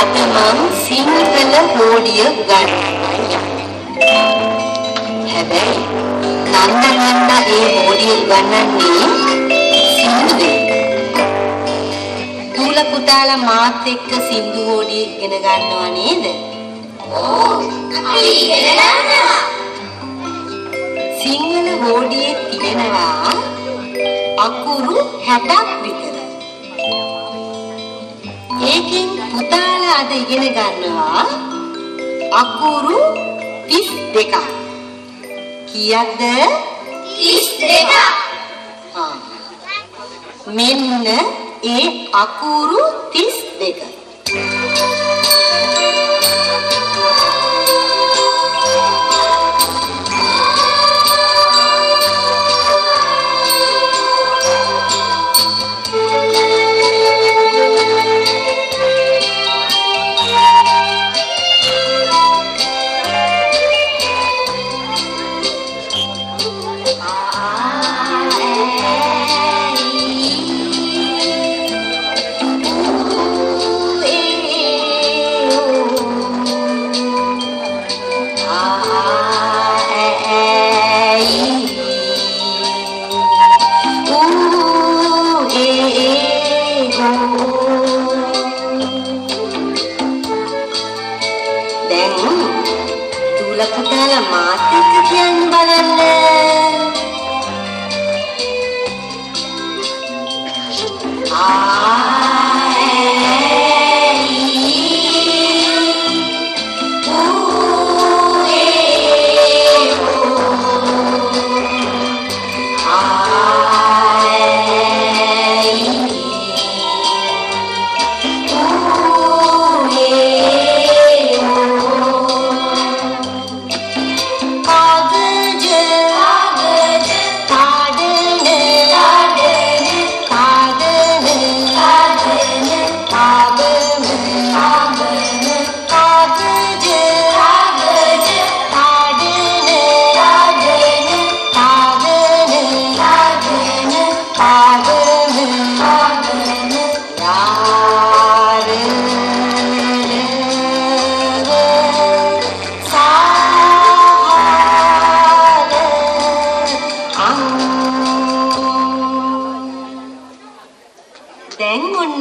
අද මං සිංහල හෝඩිය ගන්නවා. හැබැයි නන්ද නන්ද ඒ හෝඩිය ගන්නන්නේ සිංහලෙන්. දූල පුතාලා මාත් එක්ක සින්දු හෝඩිය ඉගෙන ගන්නවා නේද? ඕ අපි ඉගෙන ගන්නවා. සිංහල හෝඩියේ තියෙනවා අකුරු 60ක් විතර. ඒකෙන් පුතාලා අද ඉගෙන ගන්නවා අකුරු 32ක්. කීයක්ද? 32ක්. ආ. මෙන්න ඒ අකුරු 32.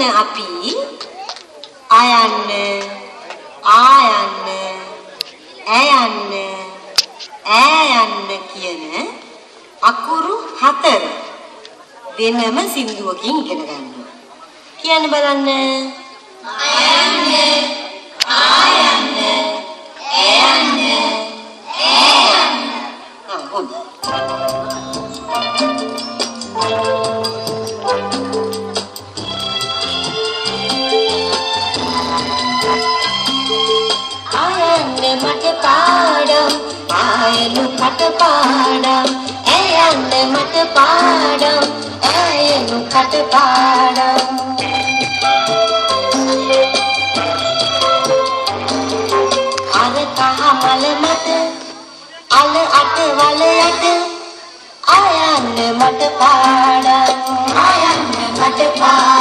දැන් ඔන්න අපි අයන්න ආයන්න ඇයන්න ඈයන්න කියන අකුරු හතර වෙනම සින්දුවකින් ඉගෙන ගන්නවා. කියන්න බලන්න. අයන්න ආයනු කට පාඩම් ඇයන්න මට පාඩම්? ඇයනු කට පාඩම්. අර කහ මල මත අල අට වල යට. ආයන්න මට පාඩම්. ආයන්න මට පාඩම්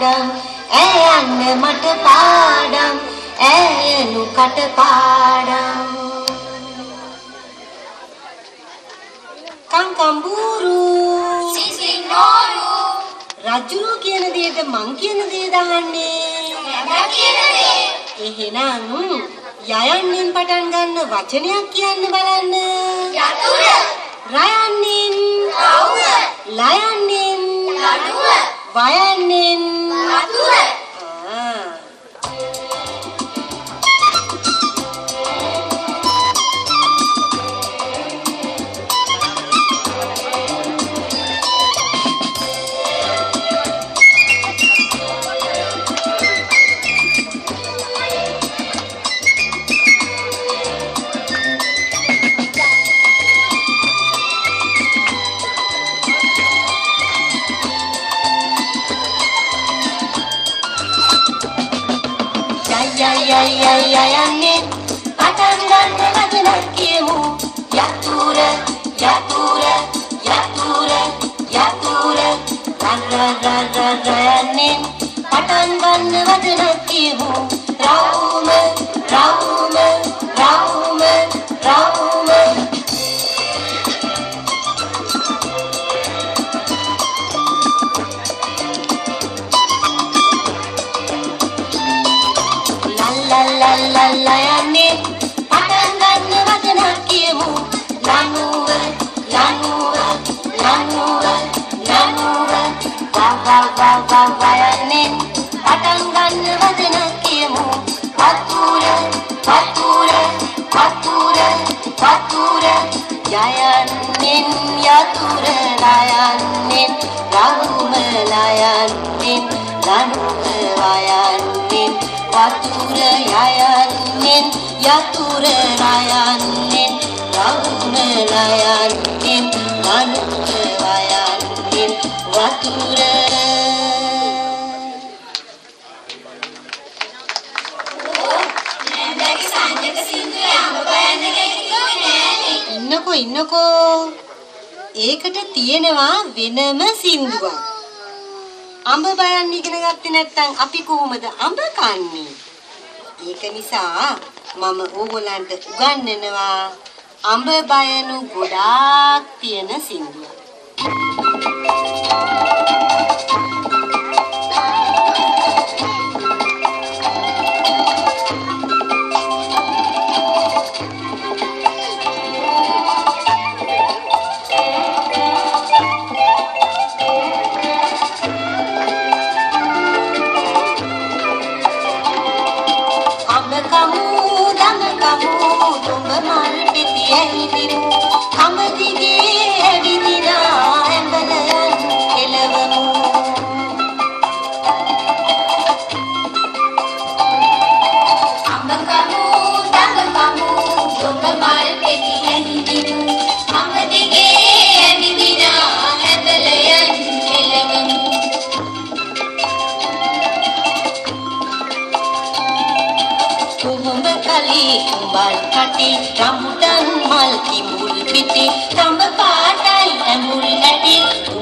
පාඩම්. ඇයන්න මට පාඩම්. ඇයනු කට පාඩම්. කංකම්බූරු. සිසිනෝරු රජුරු කියන දෙයට මං කියන දේ දහන්නේ නැද කියන දේ. එහෙනම් යයන්නෙන් පටන් ගන්න වචනයක් කියන්න බලන්න. යතුර රයන්නෙන්. රවුම වයන්නෙන්. වතුර යයි යයි යයි යයි යන්නේ පටන් ගන්න වදනක් කියමු. යතුර යතුර යතුර යතුර. රර රර රර යන්නේ. පටන් ගන්න වදනක් කියමු. රවුම ලනුව ලනුව ලනුව ලනුව වා වා වා වා වා යන්නේ පටන් ගන්න වචනක් කියමු වතුර වතුර වතුර වතුර යයන්නෙන් යතුර ලයන්නෙන් ලනුව ලයන්නෙන් ලනුව වයන්නෙන් වතුර යයන්නෙන් යතුර රයන්නෙන් රවුම ලයන්නෙන් මනුක වයන්නෙන් වතුර. නැන්දගේ සංජක සින්දුවේ අඹ බයන්න කිව්වේ නෑනේ ඉන්නකෝ ඉන්නකෝ. ඒකට තියෙනවා වෙනම සින්දුවක් අඹ බයන් ඉගෙන ගත්තේ නැත්නම් අපි කොහොමද අඹ කන්නේ? ඒක නිසා මම ඕගොල්ලන්ට උගන්වනවා. අඹ බයනු ගොඩාක් තියෙන සින්දුවක් කලී කුඹල් කටි රම්බුටන් මල් කිඹුල් පිටි තඹ පාටයි ඇඹුල් ඇටි.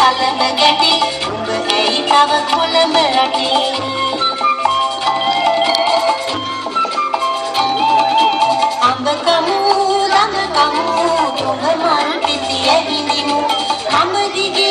ගිනි සලඹ ගැටි උඹ ඇයි තව කොළඹ රටේ අඹ කමු දඹ කමු දුඹ මල් පිටි ඇහිදිමු අඹ දිගේ